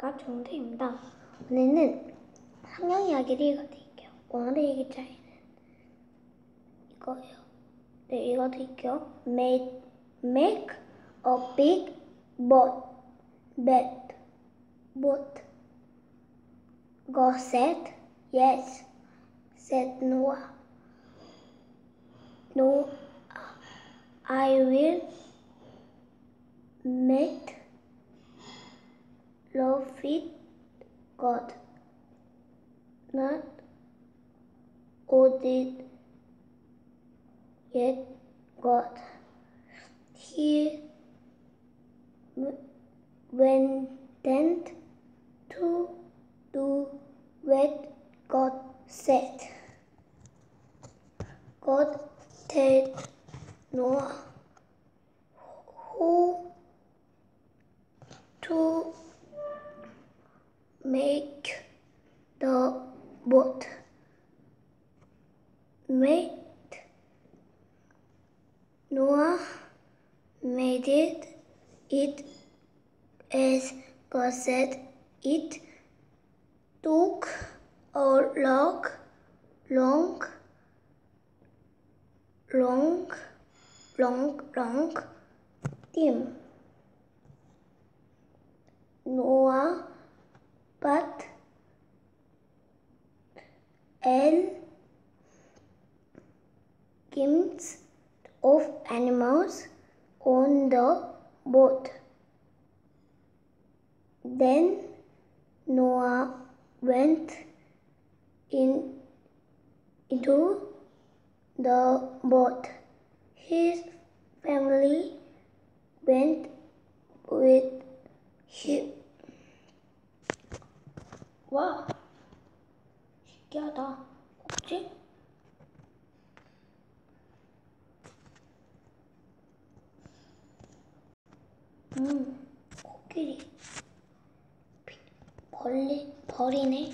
안녕하십니까 정태입니다. 오늘은 성경 이야기를 읽어드릴게요. 오늘의 일기차에는 이거예요. 네, 읽어드릴게요. Make, make a big boat, bet, boat. God said, yes, said Noah. No, I will make love with God, not audit yet God. He went to do what God said. God said Noah. do wait. Noah made it. It as God said. It took a long, long, long, long, long time. Noah L kinds of animals on the boat. Then Noah went in into the boat. His family went with him. Wow! क्या 있지? 음, 코끼리. 벌리, 벌이네.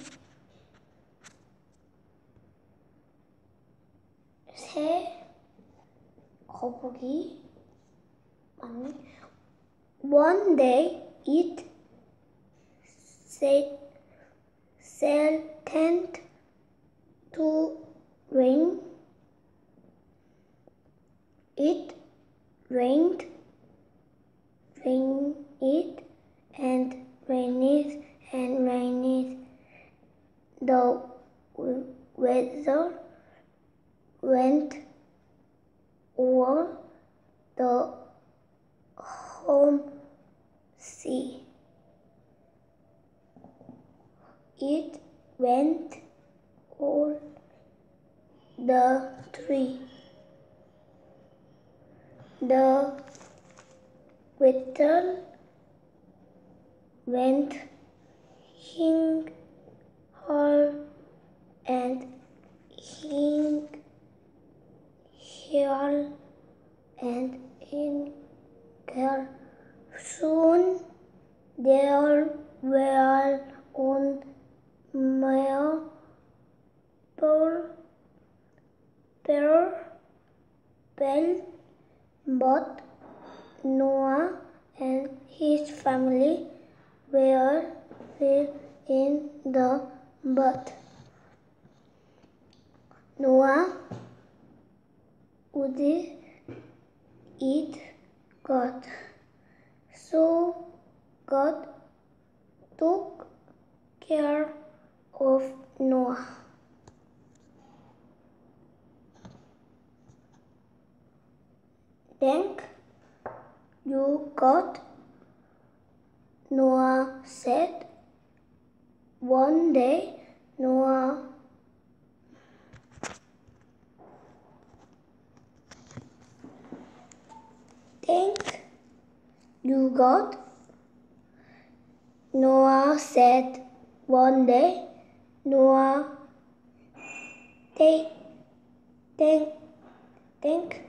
새, 거북이. 맞네. One day it said, said tent to rain. It rained, rain and rained and rained. The weather went over the home sea. It went all the tree. The western went hing her and hing were still in the birth. Noah would eat God. So God took care of Noah. Thank you, God said, One day Noah Thank you, God. Noah said, One day Noah thank, thank, thank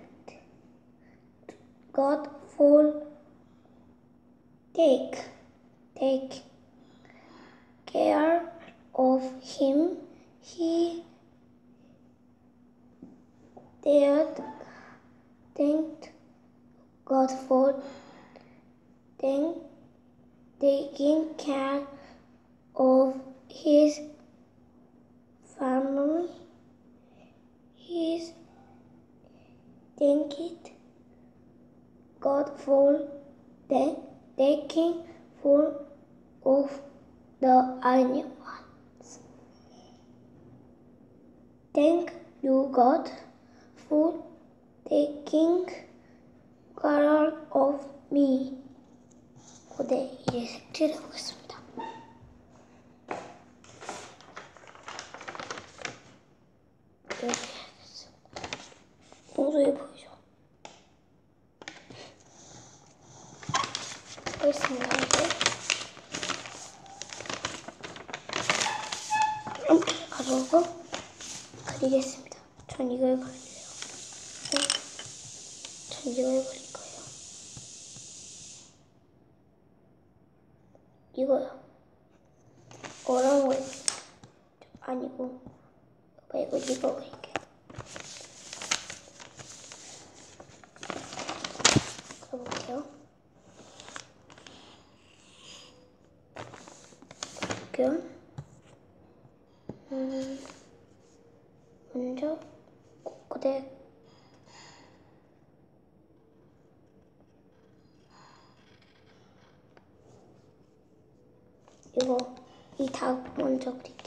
God for Take take care of him. He did thank God for thank, taking care of his family. He thanked God for thank, taking for of the animals. Thank you, God, for taking care of me. 고대 1의 색칠해 보겠습니다. 공소해 보이죠? 보겠습니다. 해서 그리겠습니다. 전 이걸 그릴래요. 네. 전 이걸 그릴 거예요. 이거요. 어려운 거 아니고 이거 이거 그릴게요. 이거 이다 먼저 그릴게요.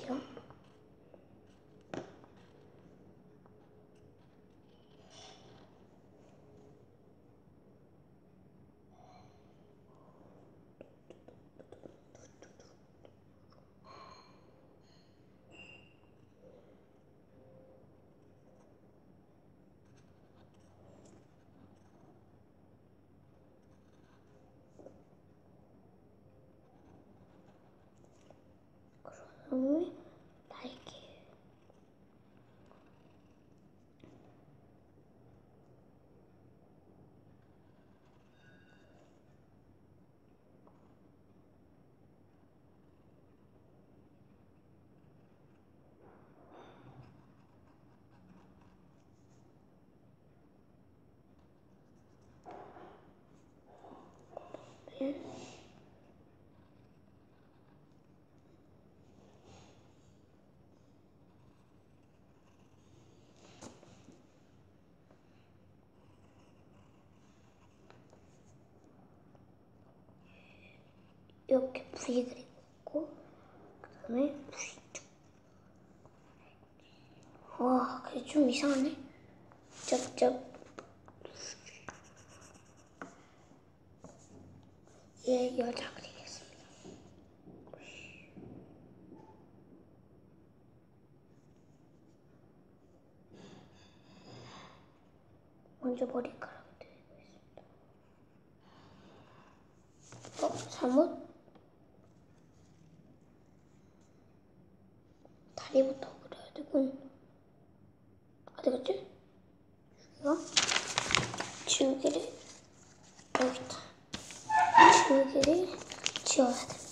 嗯。 이렇게 부시 그있고그 다음에 부위 쪽. 와 그게 좀 이상하네. 짭짭. 얘 예, 여자 그리겠습니다. 먼저 머리카락 드리고 있습니다. 어? 잘못? 조금 어디 갔지? 이거 지우개를 여기다 지우개를 지워야 돼.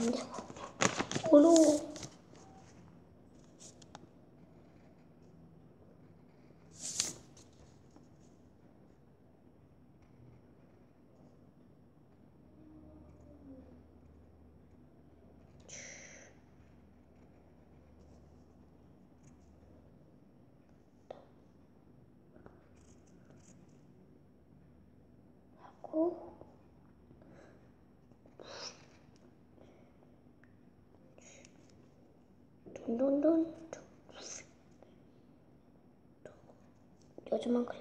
안 되고. 어려워. 눈, 눈, 요즘은 그래.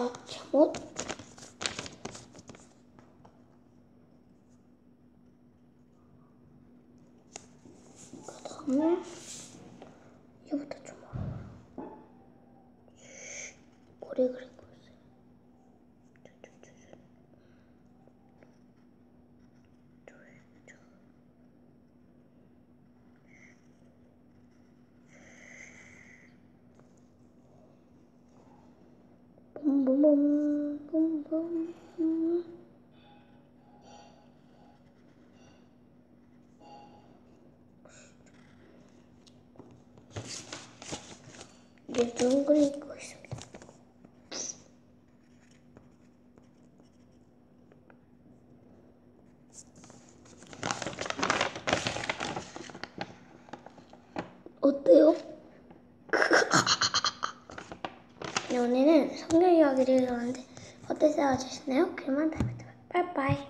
아, 어, 잠옷? 어. 그 다음에 咚咚咚！你总共一个什么？哦对。Just now. Come on, bye bye.